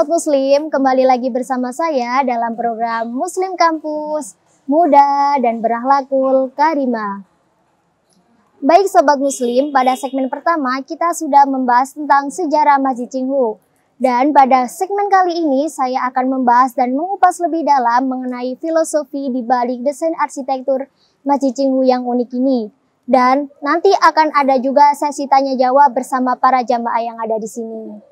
Sobat Muslim, kembali lagi bersama saya dalam program Muslim Kampus Muda dan Berakhlakul Karimah. Baik Sobat Muslim, pada segmen pertama kita sudah membahas tentang sejarah Masjid Cinghu. Dan pada segmen kali ini saya akan membahas dan mengupas lebih dalam mengenai filosofi di balik desain arsitektur Masjid Cinghu yang unik ini. Dan nanti akan ada juga sesi tanya jawab bersama para jamaah yang ada di sini.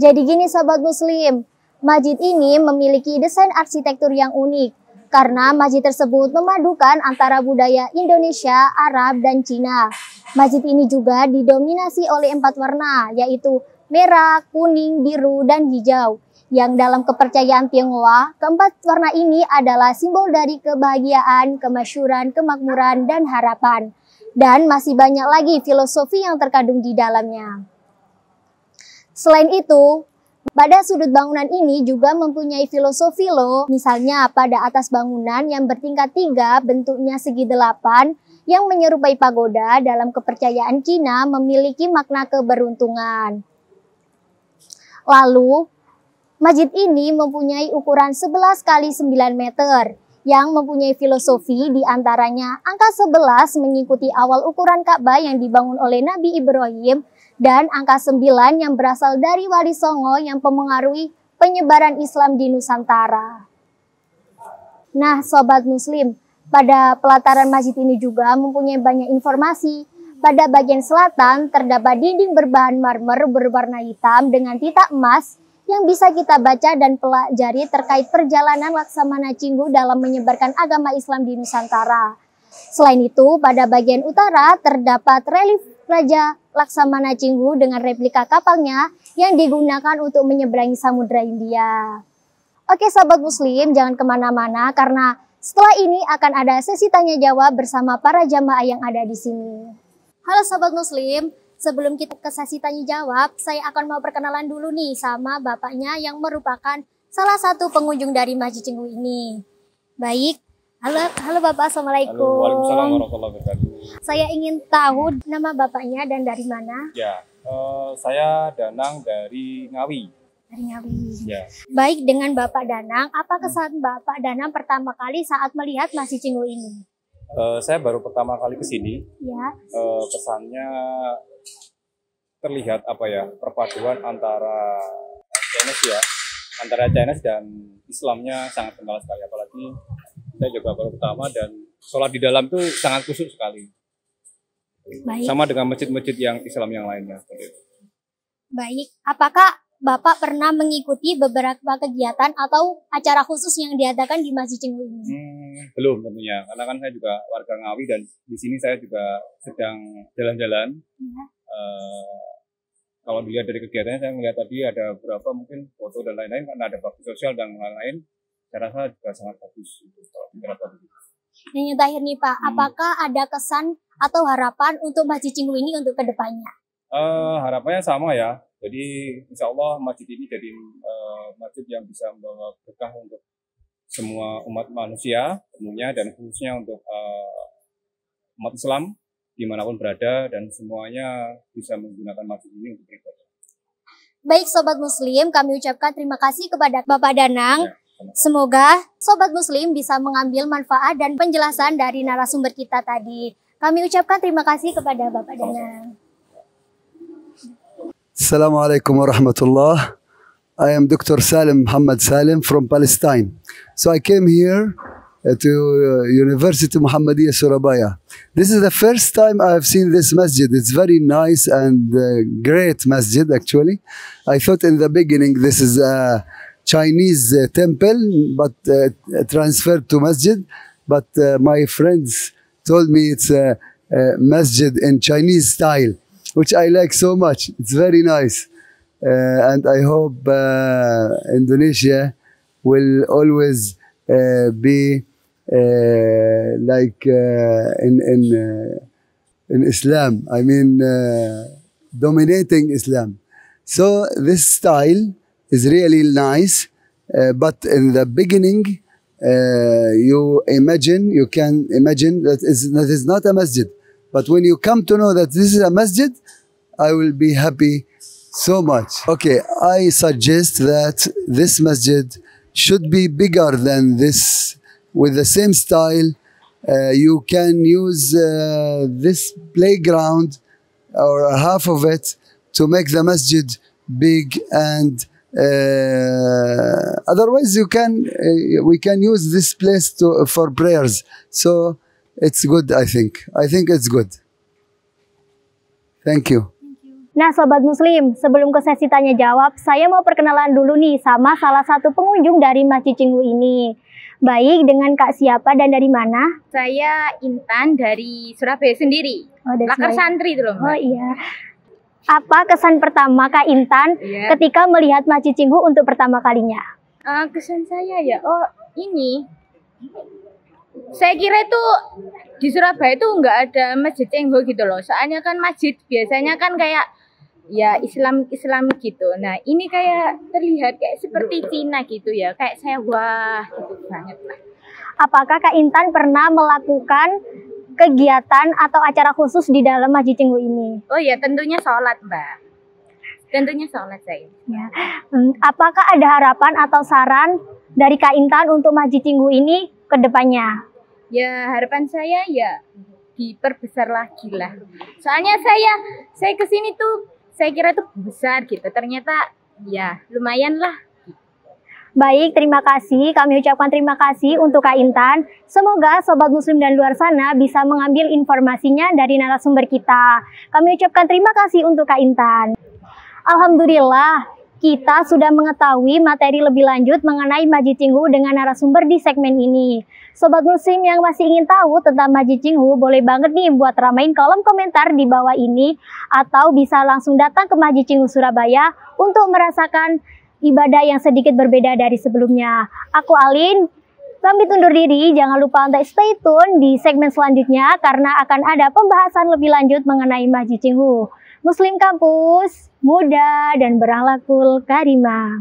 Jadi gini sahabat muslim, masjid ini memiliki desain arsitektur yang unik karena masjid tersebut memadukan antara budaya Indonesia, Arab, dan Cina. Masjid ini juga didominasi oleh empat warna, yaitu merah, kuning, biru, dan hijau. Yang dalam kepercayaan Tionghoa, keempat warna ini adalah simbol dari kebahagiaan, kemasyuran, kemakmuran, dan harapan. Dan masih banyak lagi filosofi yang terkandung di dalamnya. Selain itu, pada sudut bangunan ini juga mempunyai filosofi loh. Misalnya pada atas bangunan yang bertingkat tiga bentuknya segi delapan yang menyerupai pagoda dalam kepercayaan Cina memiliki makna keberuntungan. Lalu, masjid ini mempunyai ukuran 11 kali 9 meter yang mempunyai filosofi di antaranya angka 11 mengikuti awal ukuran Ka'bah yang dibangun oleh Nabi Ibrahim dan angka 9 yang berasal dari Wali Songo yang mempengaruhi penyebaran Islam di Nusantara. Nah, sobat muslim, pada pelataran masjid ini juga mempunyai banyak informasi. Pada bagian selatan terdapat dinding berbahan marmer berwarna hitam dengan titak emas yang bisa kita baca dan pelajari terkait perjalanan Laksamana Cinggu dalam menyebarkan agama Islam di Nusantara. Selain itu, pada bagian utara terdapat relief Raja Laksamana Cinggu dengan replika kapalnya yang digunakan untuk menyeberangi Samudra India. Oke sahabat muslim, jangan ke mana-mana karena setelah ini akan ada sesi tanya jawab bersama para jamaah yang ada di sini. Halo sahabat muslim, sebelum kita ke sesi tanya jawab, saya akan mau perkenalan dulu nih sama bapaknya yang merupakan salah satu pengunjung dari Masjid Cinggu ini. Baik, halo, halo Bapak, Assalamualaikum. Halo, Waalaikumsalam warahmatullahi wabarakatuh. Saya ingin tahu nama bapaknya dan dari mana? Ya, uh, saya Danang dari Ngawi. Dari Ngawi. Ya. Baik dengan Bapak Danang, apa hmm. kesan hmm. Bapak Danang pertama kali saat melihat Masjid Cinggu ini? Uh, saya baru pertama kali ke sini. Ya. Uh, kesannya terlihat apa ya perpaduan antara Chinese ya, antara Chinese dan Islamnya sangat kental sekali. Apalagi saya juga baru pertama dan sholat di dalam tuh sangat khusyuk sekali. Baik. Sama dengan masjid-masjid yang Islam yang lainnya. Baik, apakah Bapak pernah mengikuti beberapa kegiatan atau acara khusus yang diadakan di Masjid Cinggu ini? Hmm, belum tentunya, karena kan saya juga warga Ngawi dan di sini saya juga sedang jalan-jalan. Ya. Uh, kalau dilihat dari kegiatannya, saya melihat tadi ada beberapa mungkin foto dan lain-lain, karena ada bakti sosial dan lain-lain. Saya rasa juga sangat bagus. Itu, kalau yang terakhir nih Pak, hmm. apakah ada kesan atau harapan untuk Masjid Cinggu ini untuk ke depannya? Uh, harapannya sama ya. Jadi insya Allah masjid ini jadi uh, masjid yang bisa membawa berkah untuk semua umat manusia tentunya dan khususnya untuk uh, umat Islam di mana pun berada dan semuanya bisa menggunakan masjid ini untuk beribadah. Baik Sobat Muslim, kami ucapkan terima kasih kepada Bapak Danang. Ya Semoga Sobat Muslim bisa mengambil manfaat dan penjelasan dari narasumber kita tadi. Kami ucapkan terima kasih kepada Bapak Dana. Assalamualaikum warahmatullah. I am Dr. Salim Muhammad Salim from Palestine. So I came here uh, to uh, University Muhammadiyah Surabaya. This is the first time I have seen this masjid. It's very nice and uh, great masjid actually. I thought in the beginning this is a Chinese temple, but transferred to masjid. But my friends told me it's a, a, masjid in Chinese style, which I like so much. It's very nice. Uh, and I hope uh, Indonesia will always uh, be like in, in, in Islam. I mean, dominating Islam. So this style is really nice. Uh, but in the beginning, uh, you imagine, you can imagine that is, that is not a masjid. But when you come to know that this is a masjid, I will be happy so much. Okay, I suggest that this masjid should be bigger than this with the same style. Uh, you can use uh, this playground or half of it to make the masjid big and uh, otherwise you can uh, we can use this place to for prayers so it's good i think i think it's good thank you Nah Sobat Muslim, sebelum ke sesi tanya jawab, saya mau perkenalan dulu nih sama salah satu pengunjung dari Masjid Cinggu ini. Baik, dengan Kak siapa dan dari mana? Saya Intan dari Surabaya sendiri. Oh, dari Lakar santri itu loh, Mbak. Oh iya. Apa kesan pertama Kak Intan Iya. ketika melihat Masjid Cinggu untuk pertama kalinya? Eh, kesan saya ya, oh ini. Saya kira itu di Surabaya itu nggak ada masjid Cengho gitu loh. Soalnya kan masjid biasanya kan kayak ya Islam Islam gitu. Nah ini kayak terlihat kayak seperti Cina gitu ya. Kayak saya wah gitu banget lah. Apakah Kak Intan pernah melakukan kegiatan atau acara khusus di dalam Masjid Cinggu ini? Oh ya tentunya sholat mbak. Tentunya sholat saya. Ya. Hmm, Apakah ada harapan atau saran dari Kak Intan untuk Masjid Cinggu ini ke depannya? Ya harapan saya ya diperbesar lagi lah. Soalnya saya saya ke sini tuh saya kira tuh besar gitu. Ternyata ya lumayan lah. Baik, terima kasih. Kami ucapkan terima kasih untuk Kak Intan. Semoga Sobat Muslim dan luar sana bisa mengambil informasinya dari narasumber kita. Kami ucapkan terima kasih untuk Kak Intan. Alhamdulillah, kita sudah mengetahui materi lebih lanjut mengenai Masjid Cinghu dengan narasumber di segmen ini. Sobat Muslim yang masih ingin tahu tentang Masjid Cinghu, boleh banget nih buat ramain kolom komentar di bawah ini atau bisa langsung datang ke Masjid Cinghu Surabaya untuk merasakan ibadah yang sedikit berbeda dari sebelumnya. Aku Alin, pamit undur diri. Jangan lupa untuk stay tune di segmen selanjutnya karena akan ada pembahasan lebih lanjut mengenai Masjid Cinghu. Muslim Kampus, muda dan berakhlakul karimah.